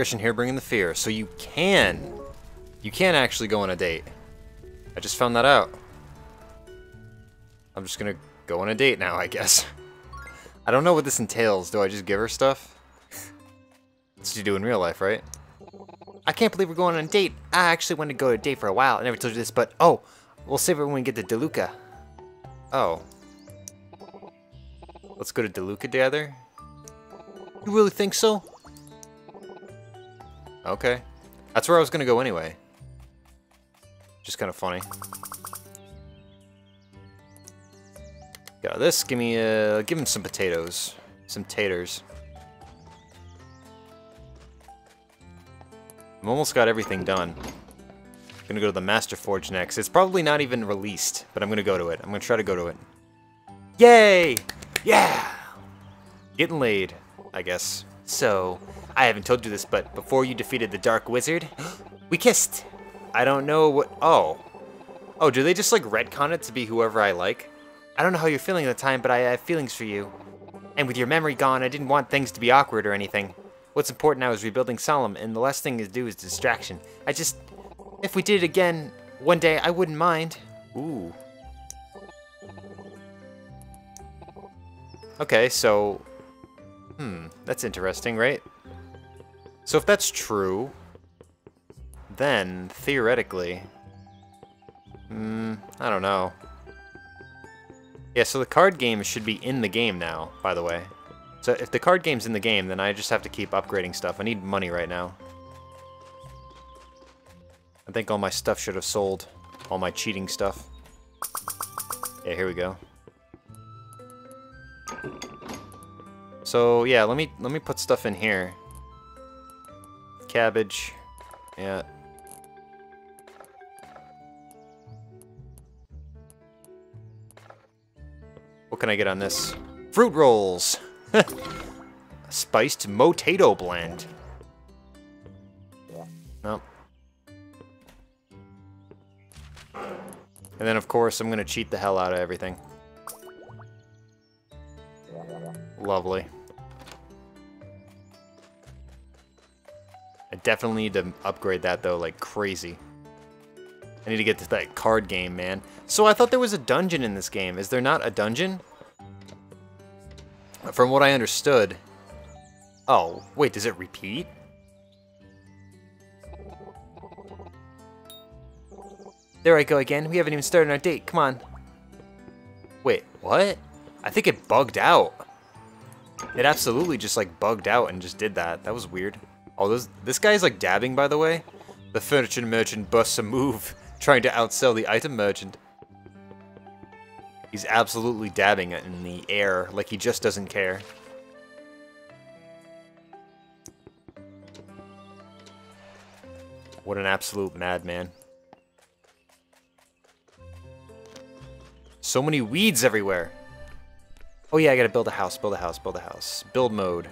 Christian here bringing the fear. So you can, you can actually go on a date. I just found that out. I'm just gonna go on a date now, I guess. I don't know what this entails. Do I just give her stuff? That's what you do in real life, right? I can't believe we're going on a date. I actually wanted to go on a date for a while. I never told you this, but oh, we'll save it when we get to DeLuca. Oh. Let's go to DeLuca together? You really think so? Okay. That's where I was gonna go anyway. Just kind of funny. Got this. Give me uh, give him some potatoes, some taters. I've almost got everything done. I'm gonna go to the Master Forge next. It's probably not even released, but I'm gonna go to it. I'm gonna try to go to it. Yay! Yeah! Getting laid, I guess. So, I haven't told you this, but before you defeated the Dark Wizard, we kissed. I don't know what. Oh. Oh, do they just like retcon it to be whoever I like? I don't know how you're feeling at the time, but I have feelings for you. And with your memory gone, I didn't want things to be awkward or anything. What's important now is rebuilding Solemn, and the last thing to do is distraction. I just... If we did it again, one day, I wouldn't mind. Ooh. Okay, so... Hmm, that's interesting, right? So if that's true, then, theoretically... Hmm, I don't know. Yeah, so the card game should be in the game now, by the way. So if the card game's in the game, then I just have to keep upgrading stuff. I need money right now. I think all my stuff should have sold. All my cheating stuff. Yeah, here we go. So yeah, let me let me put stuff in here. Cabbage. Yeah. What can I get on this? Fruit rolls! Spiced Motato blend. Nope. And then, of course, I'm going to cheat the hell out of everything. Lovely. Definitely need to upgrade that, though, like crazy. I need to get to that card game, man. So I thought there was a dungeon in this game. Is there not a dungeon? From what I understood... Oh, wait, does it repeat? There I go again. We haven't even started our date. Come on. Wait, what? I think it bugged out. It absolutely just like bugged out and just did that. That was weird. Oh, this, this guy's like dabbing, by the way. The furniture merchant busts a move, trying to outsell the item merchant. He's absolutely dabbing it in the air like he just doesn't care. What an absolute madman. So many weeds everywhere. Oh yeah, I gotta build a house, build a house, build a house. Build mode.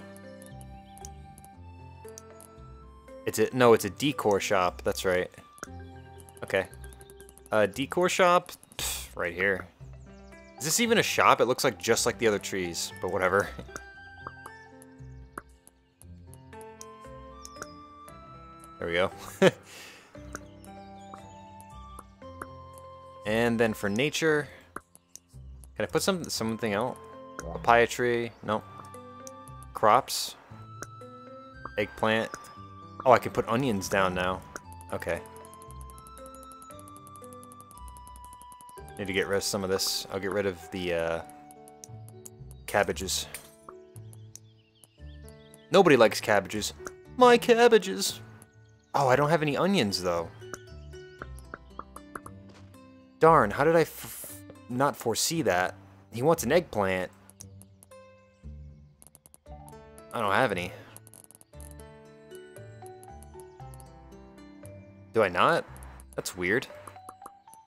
It's a, no, it's a decor shop, that's right. Okay. Uh, decor shop? Pff, right here. Is this even a shop? It looks like just like the other trees, but whatever. there we go. and then for nature, can I put some something else? Papaya tree? Nope. Crops? Eggplant? Oh, I can put onions down now. Okay. Need to get rid of some of this. I'll get rid of the uh, cabbages. Nobody likes cabbages. My cabbages! Oh, I don't have any onions, though. Darn, how did I not foresee that? He wants an eggplant. I don't have any. Do I not? That's weird.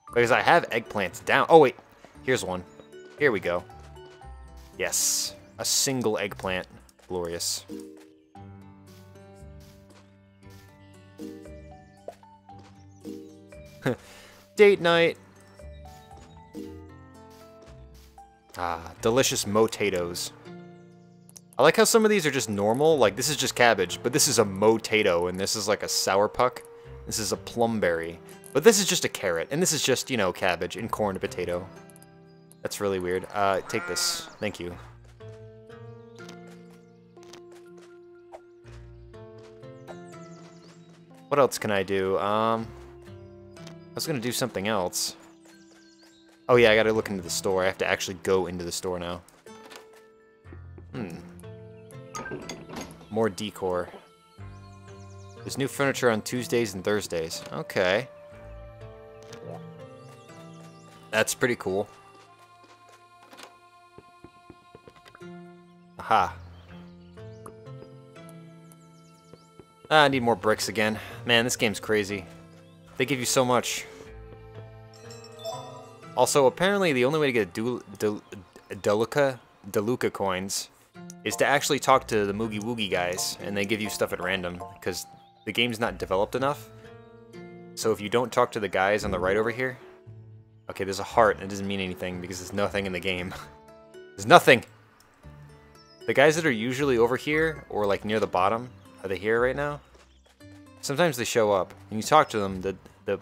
Because I have eggplants down. Oh, wait. Here's one. Here we go. Yes. A single eggplant. Glorious. Date night. Ah, delicious potatoes. I like how some of these are just normal, like this is just cabbage, but this is a motato, and this is like a sour puck. This is a plumberry. But this is just a carrot, and this is just, you know, cabbage and corn and potato. That's really weird. Uh, take this. Thank you. What else can I do? Um, I was gonna do something else. Oh yeah, I gotta look into the store. I have to actually go into the store now. Hmm. More decor. There's new furniture on Tuesdays and Thursdays. Okay. That's pretty cool. Aha. Ah, I need more bricks again. Man, this game's crazy. They give you so much. Also, apparently the only way to get Del Del Deluca, Deluca coins is to actually talk to the Moogie Woogie guys, and they give you stuff at random, because the game's not developed enough. So if you don't talk to the guys on the right over here... Okay, there's a heart, and it doesn't mean anything, because there's nothing in the game. there's nothing! The guys that are usually over here, or like near the bottom, are they here right now? Sometimes they show up, and you talk to them, the, the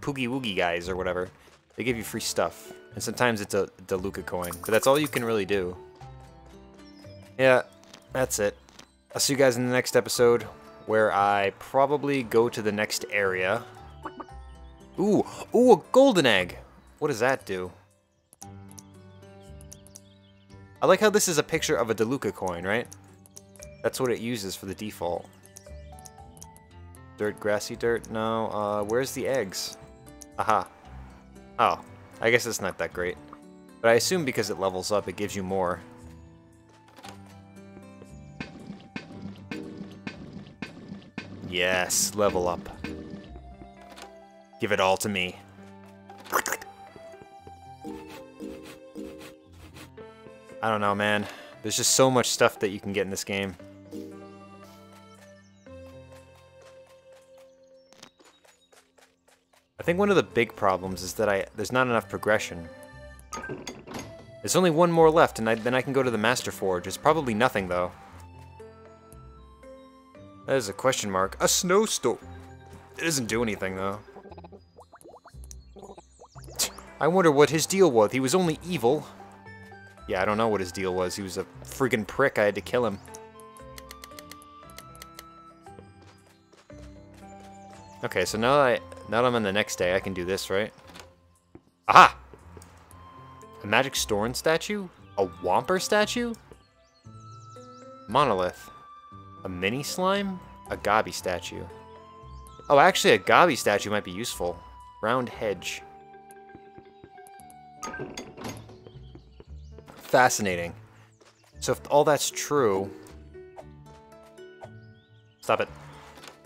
Poogie Woogie guys or whatever. They give you free stuff. And sometimes it's a DeLuca coin, but that's all you can really do. Yeah, that's it. I'll see you guys in the next episode, where I probably go to the next area. Ooh, ooh, a golden egg! What does that do? I like how this is a picture of a DeLuca coin, right? That's what it uses for the default. Dirt, grassy dirt? No. Uh, where's the eggs? Aha. Oh. I guess it's not that great. But I assume because it levels up, it gives you more. Yes, level up. Give it all to me. I don't know, man. There's just so much stuff that you can get in this game. I think one of the big problems is that I there's not enough progression. There's only one more left, and I, then I can go to the Master Forge. It's probably nothing, though. That is a question mark. A snowstorm. It doesn't do anything, though. I wonder what his deal was. He was only evil. Yeah, I don't know what his deal was. He was a freaking prick. I had to kill him. Okay, so now I now I'm on the next day, I can do this, right? Aha! A Magic Storin statue? A Whomper statue? Monolith. A mini slime? A Gobby statue. Oh, actually, a Gobby statue might be useful. Round hedge. Fascinating. So if all that's true... Stop it.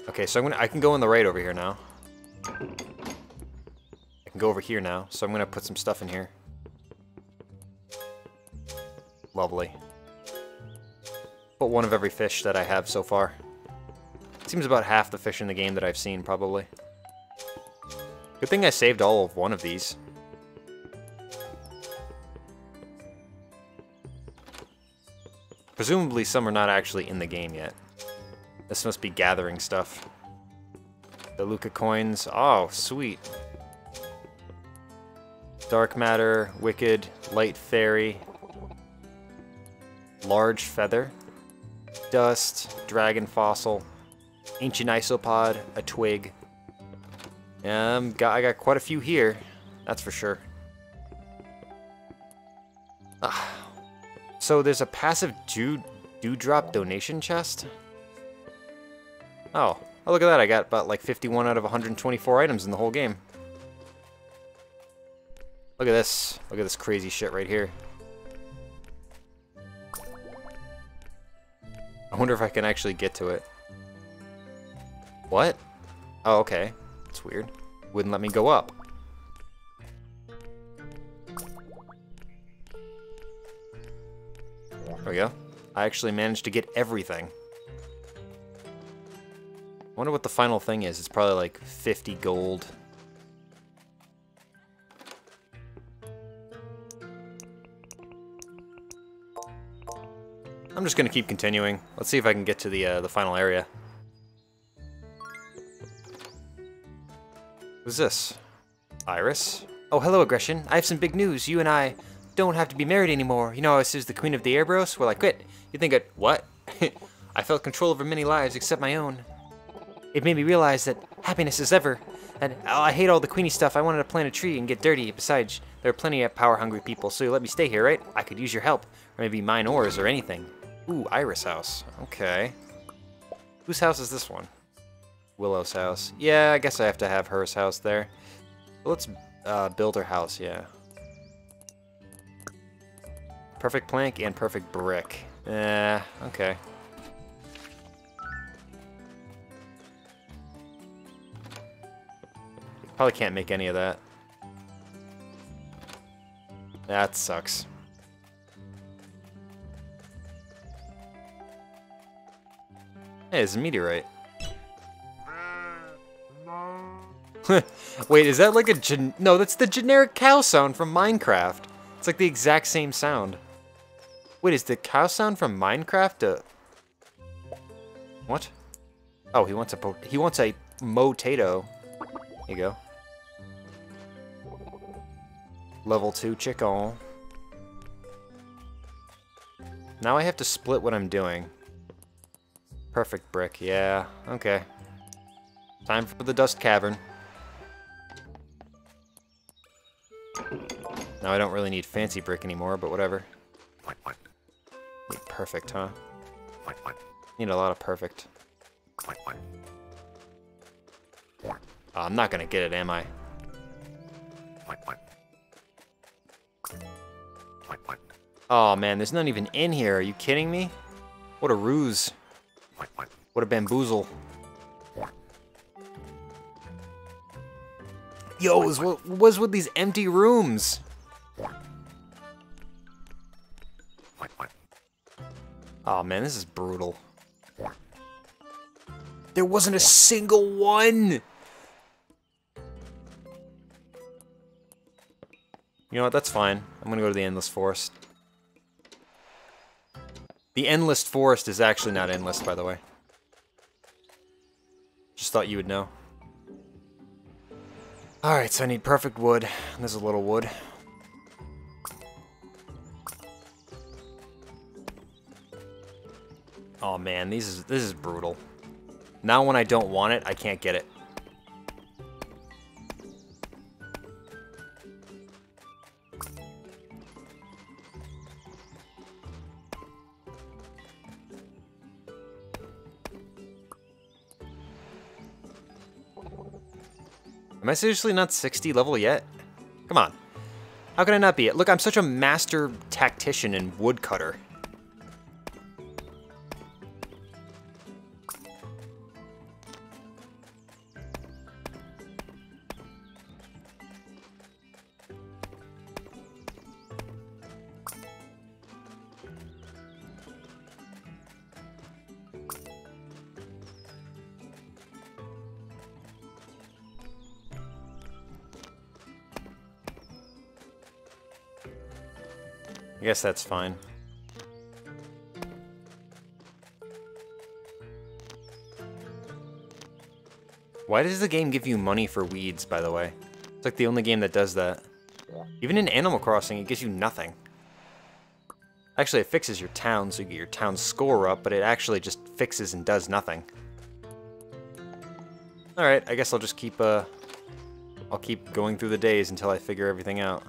Okay, so I'm gonna I can go in the right over here now. I can go over here now, so I'm gonna put some stuff in here. Lovely. Put one of every fish that I have so far. Seems about half the fish in the game that I've seen, probably. Good thing I saved all of one of these. Presumably some are not actually in the game yet. This must be gathering stuff. DeLuca coins. Oh, sweet. Dark Matter, Wicked, Light Fairy, Large Feather, Dust, Dragon Fossil, Ancient Isopod, a Twig. Um, got, I got quite a few here, that's for sure. Ah. So there's a passive dew, Dewdrop donation chest? Oh, oh look at that, I got about like 51 out of 124 items in the whole game. Look at this. Look at this crazy shit right here. I wonder if I can actually get to it. What? Oh, okay. That's weird. Wouldn't let me go up. There we go. I actually managed to get everything. I wonder what the final thing is. It's probably like 50 gold. I'm just gonna keep continuing. Let's see if I can get to the uh, the final area. Who's this? Iris? Oh, hello, Aggression. I have some big news. You and I don't have to be married anymore. You know, I was the queen of the Airbros. Well, I quit. You think it? What? I felt control over many lives except my own. It made me realize that happiness is ever. And oh, I hate all the queenie stuff. I wanted to plant a tree and get dirty. Besides, there are plenty of power-hungry people, so you let me stay here, right? I could use your help. Or maybe mine ores or anything. Ooh, Iris house. Okay. Whose house is this one? Willow's house. Yeah, I guess I have to have hers house there. Let's uh, build her house, yeah. Perfect plank and perfect brick. Eh, okay. Probably can't make any of that. That sucks. Hey, it's a meteorite. Wait, is that like a gen- No, that's the generic cow sound from Minecraft. It's like the exact same sound. Wait, is the cow sound from Minecraft a... What? Oh, he wants a he wants a motato. Here you go. Level 2 chicken. Now I have to split what I'm doing. Perfect brick, yeah, okay. Time for the dust cavern. Now I don't really need fancy brick anymore, but whatever. Perfect, huh? Need a lot of perfect. Oh, I'm not gonna get it, am I? Oh man, there's none even in here. Are you kidding me? What a ruse. What a bamboozle. Yo, was, what was with these empty rooms? Oh man, this is brutal. There wasn't a single one! You know what, that's fine. I'm gonna go to the Endless Forest. The Endless Forest is actually not endless, by the way. Just thought you would know. Alright, so I need perfect wood. There's a little wood. Oh man, these is this is brutal. Now when I don't want it, I can't get it. Am I seriously not 60 level yet? Come on. How can I not be it? Look, I'm such a master tactician and woodcutter. I guess that's fine. Why does the game give you money for weeds, by the way? It's like the only game that does that. Even in Animal Crossing, it gives you nothing. Actually, it fixes your town, so you get your town score up, but it actually just fixes and does nothing. Alright, I guess I'll just keep, uh... I'll keep going through the days until I figure everything out.